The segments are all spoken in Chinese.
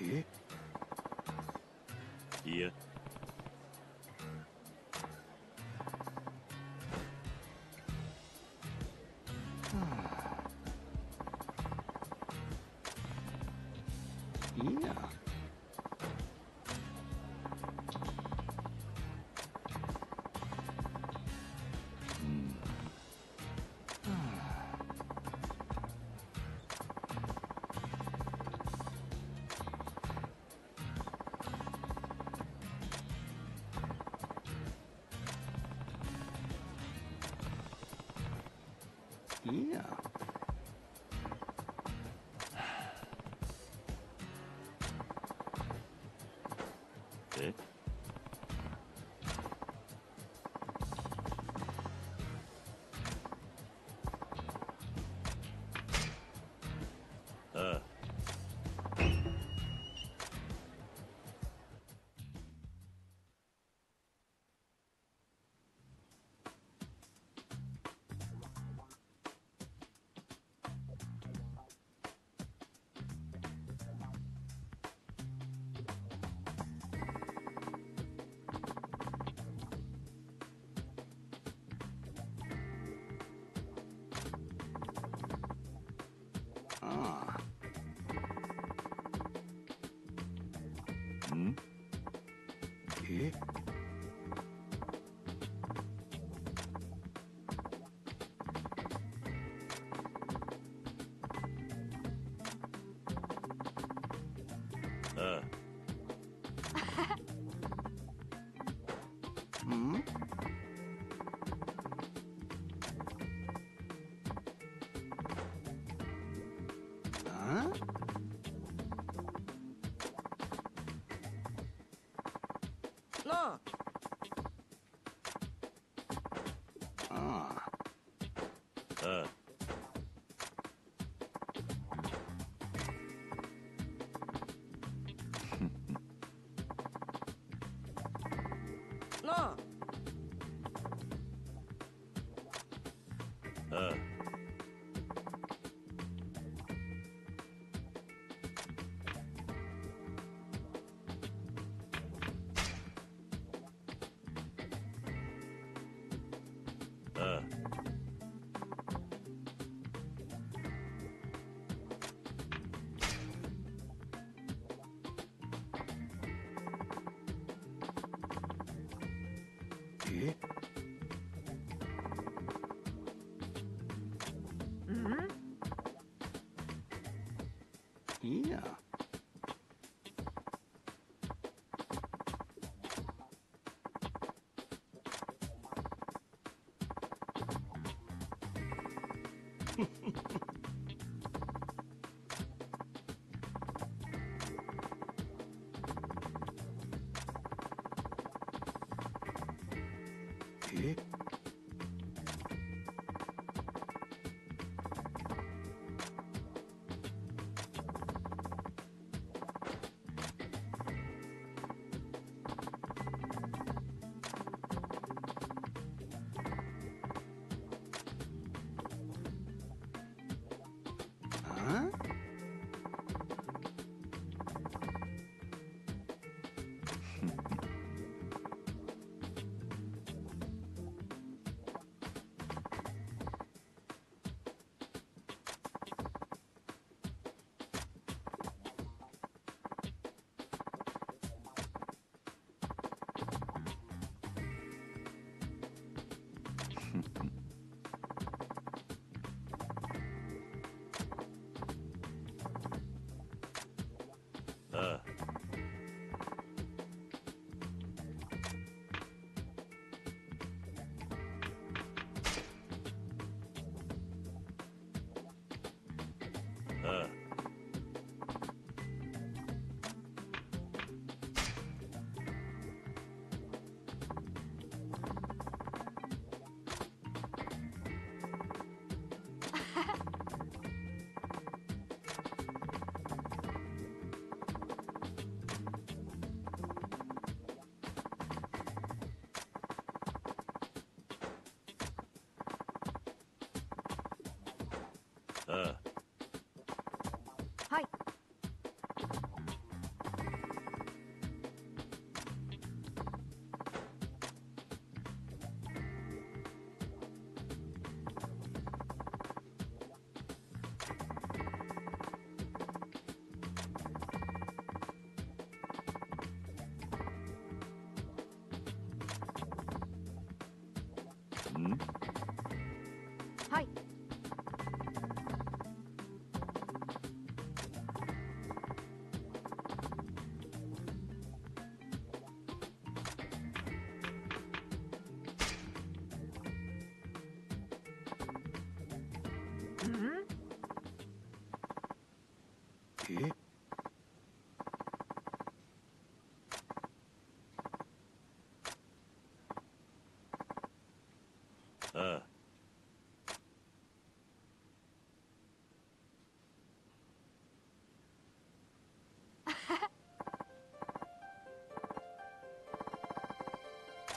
咦？耶！Yeah. 呢。啊，嗯、呃。嗯。Yeah. Uh.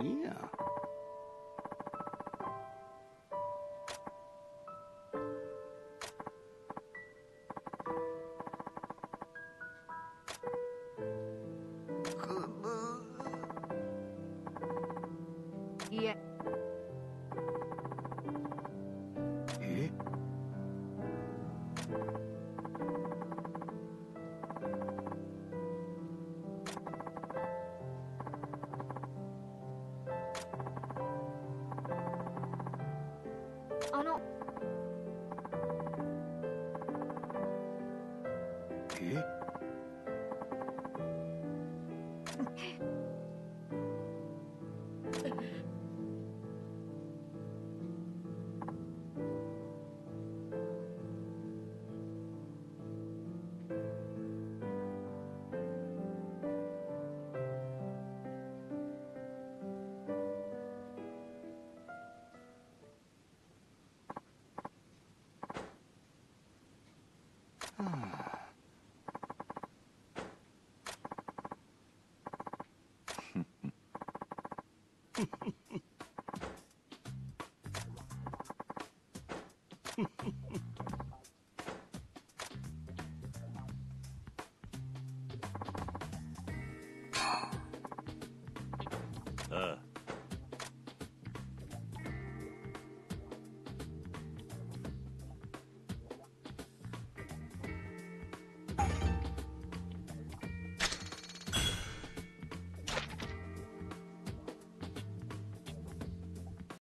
Yeah. あの。え，Hmm.